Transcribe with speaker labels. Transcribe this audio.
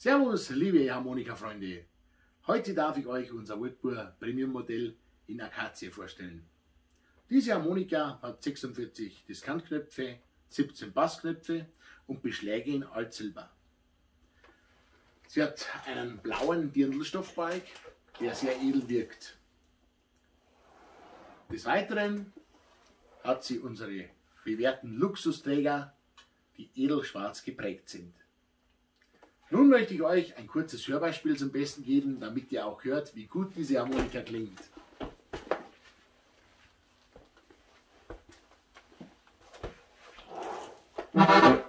Speaker 1: Servus, liebe Harmonika-Freunde. Heute darf ich euch unser Woodburr Premium Modell in Akazie vorstellen. Diese Harmonika hat 46 Diskantknöpfe, 17 Bassknöpfe und Beschläge in Altsilber. Sie hat einen blauen Dirndlstoffbalg, der sehr edel wirkt. Des Weiteren hat sie unsere bewährten Luxusträger, die edelschwarz geprägt sind. Nun möchte ich euch ein kurzes Hörbeispiel zum Besten geben, damit ihr auch hört, wie gut diese Harmonika klingt. Thank